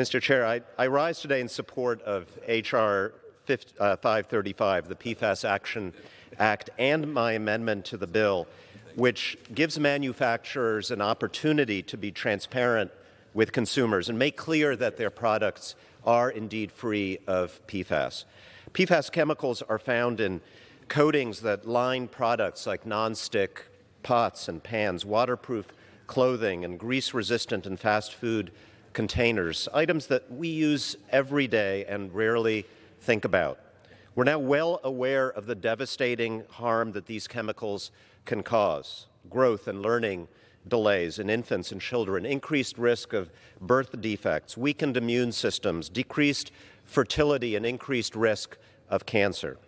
Mr. Chair, I, I, rise today in support of H.R. 535, uh, the PFAS Action Act, and my amendment to the bill, which gives manufacturers an opportunity to be transparent with consumers and make clear that their products are indeed free of PFAS. PFAS chemicals are found in coatings that line products like nonstick pots and pans, waterproof clothing, and grease resistant and fast food containers, items that we use every day and rarely think about. We're now well aware of the devastating harm that these chemicals can cause growth and learning delays in infants and children, increased risk of birth defects, weakened immune systems, decreased fertility, and increased risk of cancer.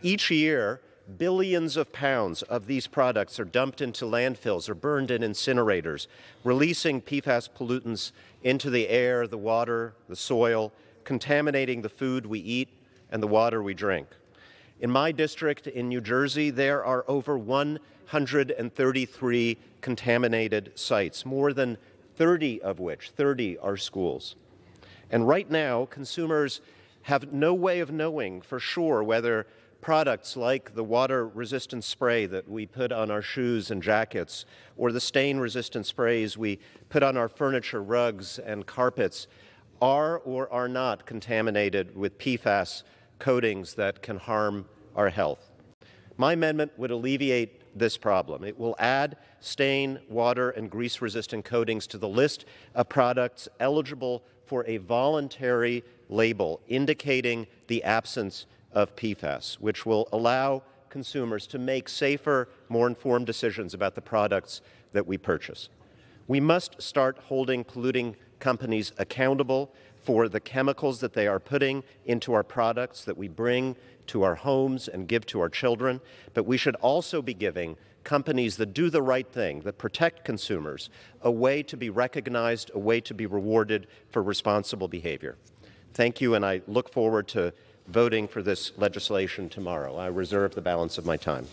Each year, billions of pounds of these products are dumped into landfills or burned in incinerators, releasing PFAS pollutants into the air, the water, the soil, contaminating the food we eat and the water we drink. In my district in New Jersey, there are over 133 contaminated sites, more than 30 of which, 30 are schools. And right now, consumers have no way of knowing for sure whether products like the water resistant spray that we put on our shoes and jackets, or the stain resistant sprays we put on our furniture, rugs, and carpets, are or are not contaminated with PFAS coatings that can harm our health. My amendment would alleviate this problem. It will add stain, water, and grease resistant coatings to the list of products eligible for a voluntary label indicating the absence of PFAS, which will allow consumers to make safer, more informed decisions about the products that we purchase. We must start holding polluting companies accountable for the chemicals that they are putting into our products that we bring to our homes and give to our children, but we should also be giving companies that do the right thing, that protect consumers, a way to be recognized, a way to be rewarded for responsible behavior. Thank you, and I look forward to voting for this legislation tomorrow. I reserve the balance of my time.